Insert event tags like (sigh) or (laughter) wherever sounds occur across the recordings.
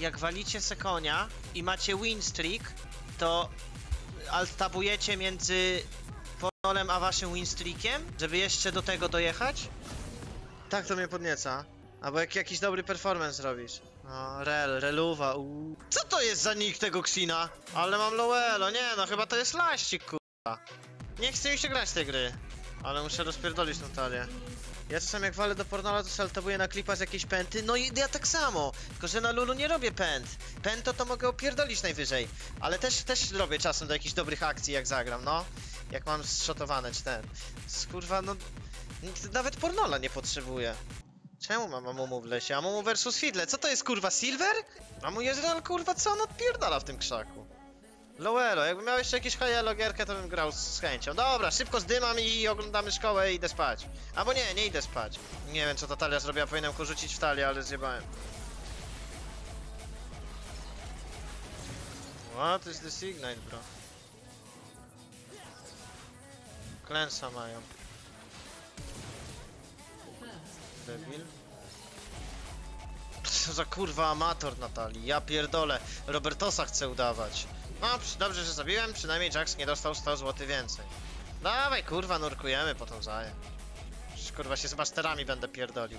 jak walicie Sekonia i macie win streak, to alt-tabujecie między pornolem a waszym win streakiem, żeby jeszcze do tego dojechać? Tak to mnie podnieca. Albo jak jakiś dobry performance zrobisz. No, rel, reluwa, uuu. Co to jest za nick tego Xina? Ale mam lowelo, nie no, chyba to jest laścik, kurwa. Nie chce mi się grać tej gry. Ale muszę rozpierdolić Natalię. Ja czasem jak walę do pornola, to saltowuję na klipa z jakiejś pęty, no i ja tak samo. Tylko, że na Lulu nie robię pęt. Pęto to mogę opierdolić najwyżej. Ale też, też robię czasem do jakichś dobrych akcji, jak zagram, no. Jak mam zszotowane czy ten. Kurwa, no... Nawet pornola nie potrzebuję. Czemu mam Amumu w lesie? Amumu versus Fiddle. Co to jest kurwa Silver? Amu Jezreal kurwa co on odpierdala w tym krzaku? Lowelo, jakbym miał jeszcze jakieś high gierkę, to bym grał z chęcią. Dobra, szybko zdymam i oglądamy szkołę i idę spać. Albo nie, nie idę spać. Nie wiem co ta talia zrobiła, powinienem go w talię, ale zjebałem. What is this ignite, bro? Klęsa mają. Debil. Co za kurwa amator Natalii, ja pierdolę. Robertosa chce udawać. No, dobrze, że zabiłem, przynajmniej Jax nie dostał 100 zł więcej. Dawaj, kurwa, nurkujemy po tą zaję. Kurwa, się z masterami będę pierdolił.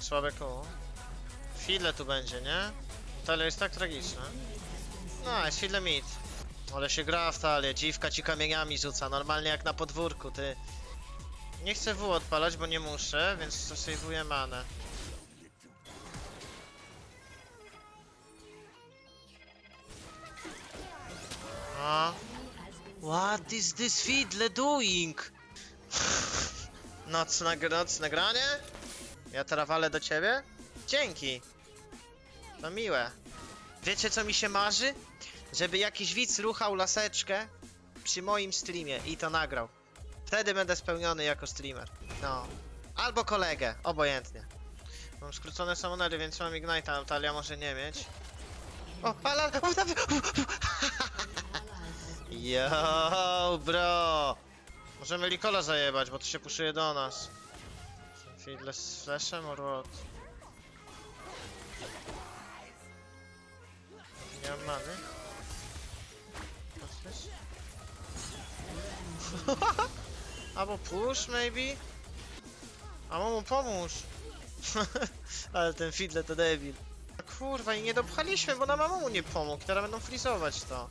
Słabe koło. Fidle tu będzie, nie? Talia jest tak tragiczna. No, jest Fidle mid. Ale się gra w talię, dziwka ci kamieniami rzuca, normalnie jak na podwórku, ty. Nie chcę W odpalać, bo nie muszę, więc sejwuję manę. A? What is this fiddle doing? (laughs) Nocne, nocne granie? Ja teraz walę do ciebie? Dzięki. To miłe. Wiecie co mi się marzy? Żeby jakiś widz ruchał laseczkę przy moim streamie i to nagrał. Wtedy będę spełniony jako streamer. No. Albo kolegę, obojętnie. Mam skrócone samonery, więc mam Ignite'a, Natalia może nie mieć. O, ale- o, tam- (laughs) Yo, bro! Możemy Likola zajebać, bo to się puszuje do nas. Fiddle z flashem or what? Nie mam many. (laughs) Albo push, maybe? Albo mu pomóż. (laughs) Ale ten Fiddle to debil. Kurwa, i nie dopchaliśmy, bo nam mu nie pomógł. Teraz będą frizować to.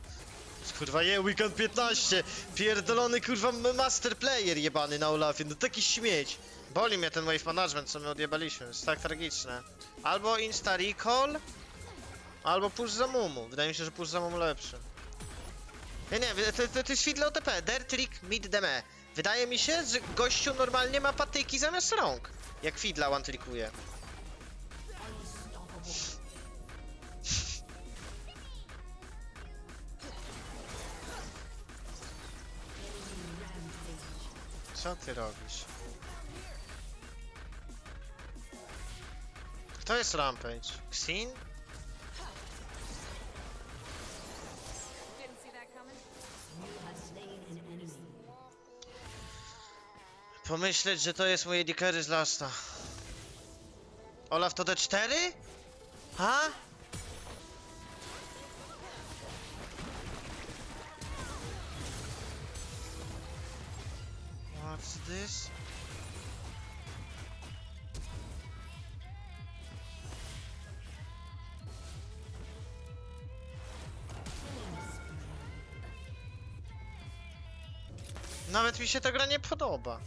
Kurwa, je, Weekend 15! Pierdolony, kurwa, master player jebany na Olafie, no taki śmieć. Boli mnie ten wave management, co my odjebaliśmy, jest tak tragiczne. Albo insta recall, albo push za mumu. Wydaje mi się, że push za mumu lepszy. Nie, nie, to, to, to jest Fiddle OTP, der trick mid deme. Wydaje mi się, że gościu normalnie ma patyki zamiast rąk. Jak Fiddla one. Co ty robisz? Kto jest Rampage? Xin? Pomyśleć, że to jest moje dikery z lasta. Olaf to D4? Ha? What's this? Nawet mi się ta gra nie podoba.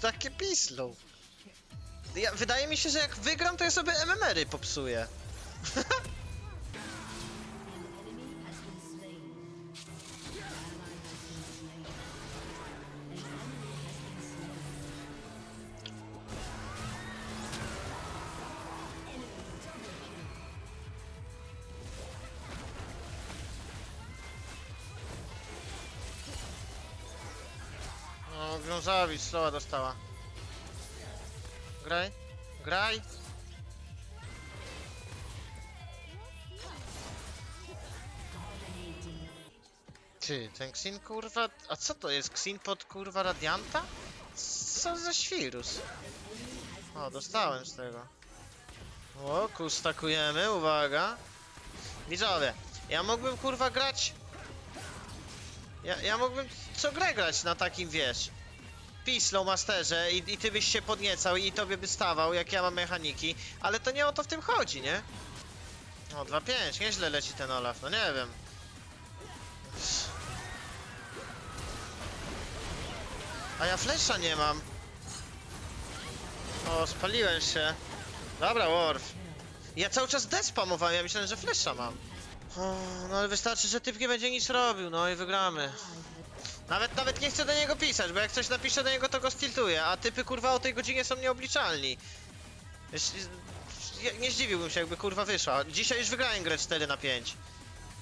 Takie pislow. Ja, wydaje mi się, że jak wygram, to ja sobie MMR-y popsuję. (laughs) wiązała slowa dostała. Graj, graj. Ty, ten Xin kurwa... A co to jest? Xin pod kurwa Radianta? Co za świrus? O, dostałem z tego. O, kustakujemy, uwaga. Widzowie, ja mógłbym kurwa grać... Ja, ja mógłbym co grę grać na takim, wiesz... Pislow Masterze i, i ty byś się podniecał i tobie by stawał, jak ja mam mechaniki, ale to nie o to w tym chodzi, nie? O, 2-5, nieźle leci ten Olaf, no nie wiem. A ja flesza nie mam. O, spaliłem się. Dobra, Worf. Ja cały czas D spamowałem, ja myślałem, że flesza mam. O, no ale wystarczy, że typ nie będzie nic robił, no i wygramy. Nawet, nawet nie chcę do niego pisać, bo jak coś napiszę do niego, to go stiltuję, a typy kurwa o tej godzinie są nieobliczalni. Nie zdziwiłbym się, jakby kurwa wyszła. Dzisiaj już wygrałem grę 4 na 5.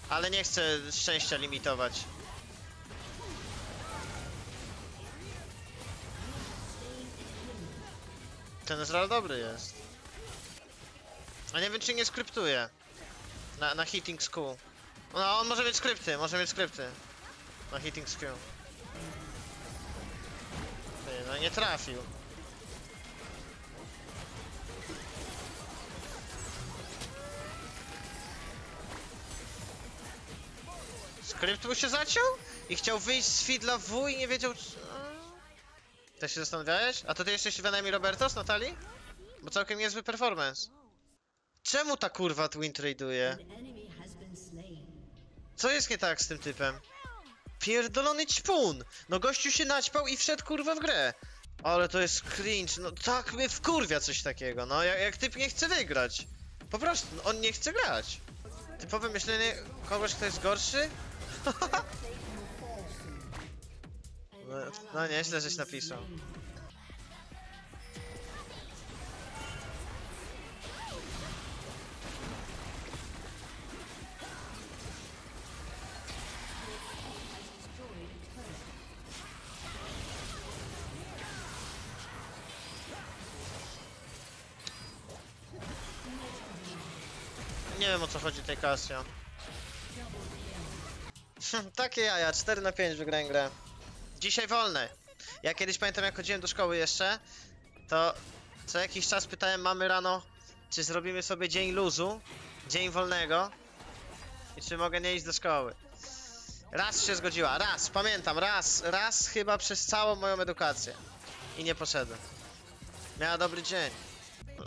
Ale nie chcę szczęścia limitować. Ten Ezreal dobry jest. A nie wiem czy nie skryptuje. Na, na hitting school. No on może mieć skrypty, może mieć skrypty. Na hitting. Ty, No nie trafił. Skrypt mu się zaciął? I chciał wyjść z Fidla w i nie wiedział czy... Też się zastanawiałeś? A to ty jesteś Venemi Robertos, Natalii? Bo całkiem niezły performance. Czemu ta kurwa twin trade'uje? Co jest nie tak z tym typem? Pierdolony ćpun! No gościu się naćpał i wszedł kurwa w grę. Ale to jest cringe, no tak mnie wkurwia coś takiego, no jak, jak typ nie chce wygrać. Po prostu, no, on nie chce grać. Typowe myślenie kogoś, kto jest gorszy? (laughs) no, no nieźle, żeś napisał. Nie wiem o co chodzi tej Casio. Takie jaja, 4 na 5 wygrałem grę. Dzisiaj wolne. Ja kiedyś pamiętam jak chodziłem do szkoły jeszcze, to co jakiś czas pytałem mamy rano, czy zrobimy sobie dzień luzu, dzień wolnego i czy mogę nie iść do szkoły. Raz się zgodziła, raz, pamiętam, raz, raz chyba przez całą moją edukację. I nie poszedłem. Miała dobry dzień.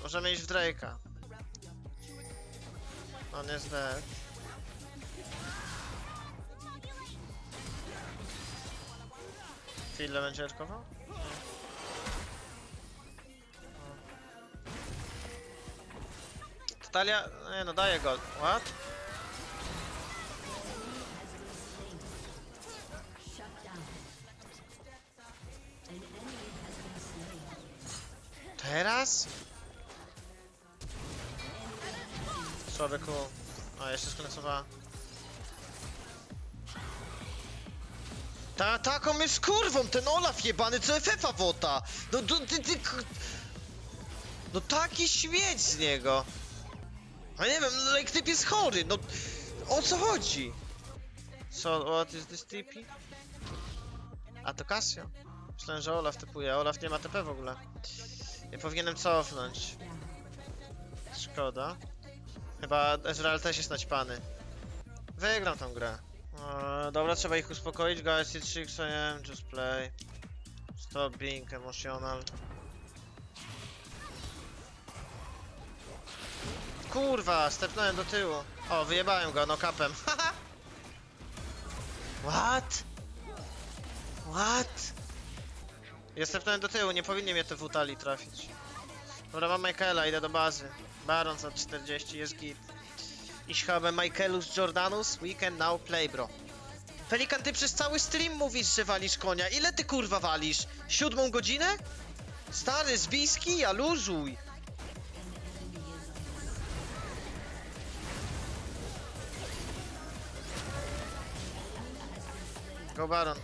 Możemy iść w Drake'a. On jest dead. Chwilę będzie erkował? Totalia... Nie no, daje go. What? Teraz? Słaby kół. A, jeszcze skońcowała. Ta, taką jest kurwą, ten Olaf jebany, co FF-a wota! No, do, ty, ty, no taki śmieć z niego! A nie wiem, no jak typ jest chory, no o co chodzi? So, what is this TP? A to Casio? Myślałem, że Olaf typuje, Olaf nie ma TP w ogóle. Nie powinienem cofnąć. Szkoda. Chyba Ezreal też jest naćpany. Wygram tą grę. Eee, dobra, trzeba ich uspokoić, guys. It's 6 am, just play. Stop being emotional. Kurwa, stepnąłem do tyłu. O, wyjebałem go, no kapem. (laughs) What? What? Ja stepnąłem do tyłu, nie powinien mnie te wutali trafić. Dobra, mam Michaela, idę do bazy. Baron za 40, jest git. Ich habe Michaelus Jordanus, we can now play, bro. Pelikan, ty przez cały stream mówisz, że walisz konia. Ile ty kurwa walisz? Siódmą godzinę? Stary, zbiski, a luzuj. Go Baron.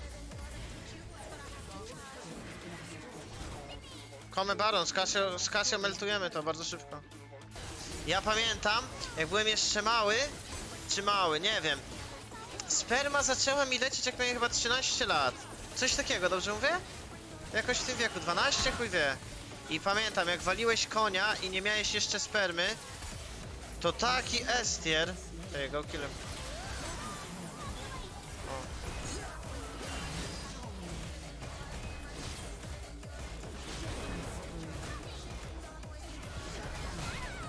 Komy Baron, z Casio, z Casio meltujemy to bardzo szybko. Ja pamiętam, jak byłem jeszcze mały, czy mały, nie wiem. Sperma zaczęła mi lecieć jak miałem chyba 13 lat. Coś takiego, dobrze mówię? Jakoś w tym wieku, 12 chuj wie. I pamiętam, jak waliłeś konia i nie miałeś jeszcze spermy, to taki estier... There you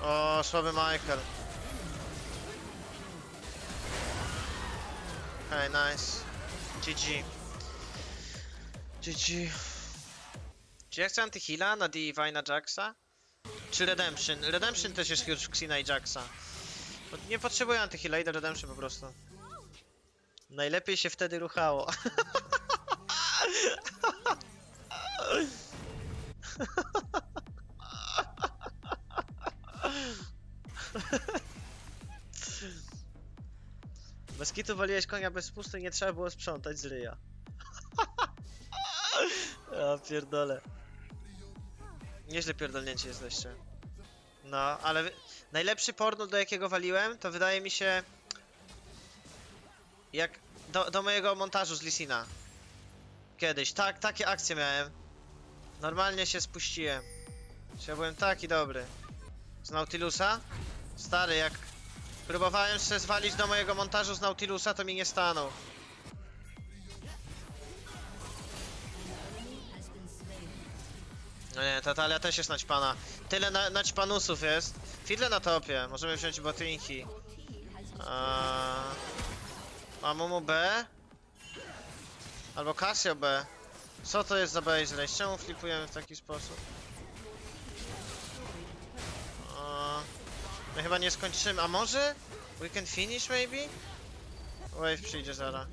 O, słaby Michael. Okej, nice. GG. GG. Czy ja chcę antyheala na Divina Jacksa? Czy Redemption? Redemption też jest huge Xena i. Bo nie potrzebuję antyheala, idę Redemption po prostu. Najlepiej się wtedy ruchało. (laughs) Bez kitu waliłeś konia bez spustu i nie trzeba było sprzątać z ryja. (laughs) Ja pierdolę. Nieźle pierdolnięcie jesteście. No, ale najlepszy porno, do jakiego waliłem, to wydaje mi się... Jak do, do mojego montażu z Lisina. Kiedyś, tak, takie akcje miałem. Normalnie się spuściłem. Ja byłem taki dobry. Z Nautilusa? Stary, jak próbowałem się zwalić do mojego montażu z Nautilusa, to mi nie stanął. No nie, ta talia też jest naćpana. Tyle na, naćpanusów jest. Fiddle na topie, możemy wziąć botynki. A... Mamumu B? Albo Casio B. Co to jest za baseline? Czemu flipujemy w taki sposób? My chyba nie skończymy. A może? We can finish maybe? Wave przyjdzie destroyed.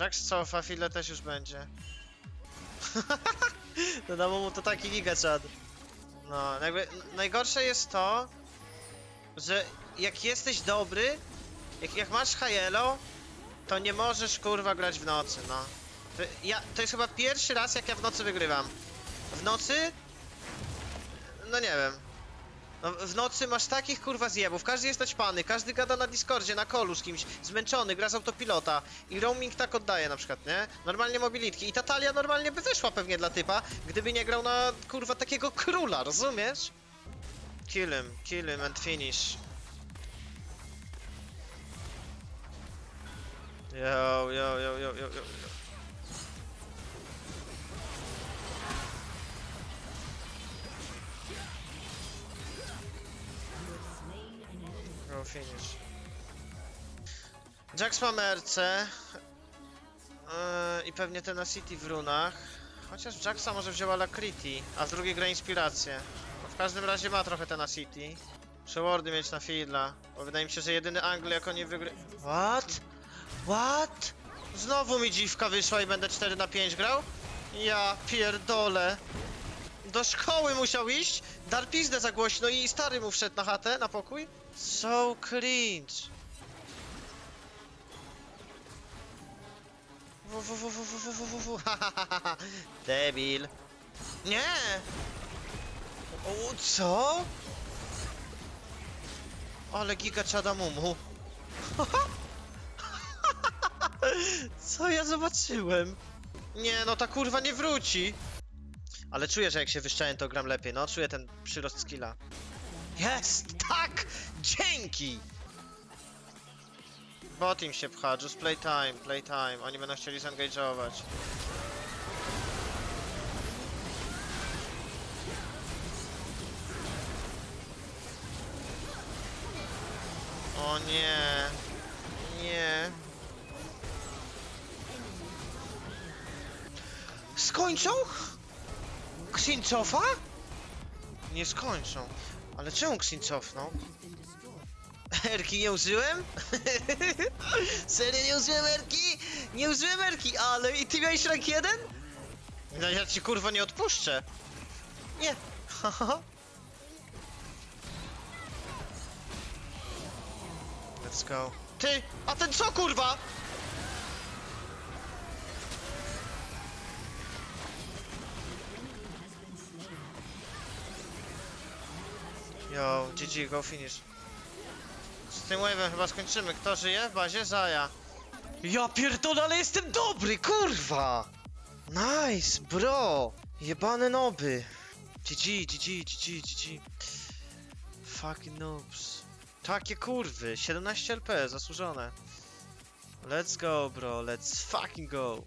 Jax cofa, Fiddle też już będzie. to (laughs) na mu to taki giga. No, jakby najgorsze jest to, że jak jesteś dobry, jak, jak masz Hajelo, to nie możesz kurwa grać w nocy, no. To, ja, to jest chyba pierwszy raz jak ja w nocy wygrywam. W nocy? No nie wiem. No, w nocy masz takich kurwa zjebów, każdy jest naćpany, każdy gada na Discordzie, na kolu z kimś, zmęczony, gra z autopilota i roaming tak oddaje na przykład, nie? Normalnie mobilitki i ta talia normalnie by wyszła pewnie dla typa, gdyby nie grał na kurwa takiego króla, rozumiesz? Kill him, kill him and finish. Yo, yo, yo, yo, yo, yo. Go finish. Jax ma merce. Yy, I pewnie Tenacity w runach. Chociaż Jacksa może wzięła Lacrity, a z drugiej gra inspirację. No w każdym razie ma trochę Tenacity. Przewordy mieć na Fiddla. Bo wydaje mi się, że jedyny angle jak oni wygry... What? What? Znowu mi dziwka wyszła i będę 4 na 5 grał? Ja pierdolę. Do szkoły musiał iść, dar pizdę za głośno i stary mu wszedł na chatę, na pokój. So cringe. Ha. Debil. Nie! O, co? Ale giga czadamumu. (laughs) Co ja zobaczyłem? Nie, no ta kurwa nie wróci. Ale czuję, że jak się wyszczałem, to gram lepiej. No, czuję ten przyrost skilla. Jest! Tak! Dzięki! Bot im się pcha, just play time, play time. Oni będą chcieli zengage'ować. O nie. Nie. Skończą? Xin cofa? Nie skończą. Ale czemu Xin cofnął? Erki nie użyłem? (laughs) Serio nie użyłem Erki? Nie użyłem Erki, ale i ty miałeś rank 1? No ja ci kurwa nie odpuszczę. Nie. (laughs) Let's go. Ty, a ten co kurwa? Yo, GG, go finish. Z tym wave'em chyba skończymy. Kto żyje w bazie? Zaja. Ja pierdolę, ale jestem dobry, kurwa! Nice, bro! Jebane noby! GG, GG, GG, GG. Fucking noobs. Takie kurwy, 17 LP, zasłużone. Let's go, bro, let's fucking go.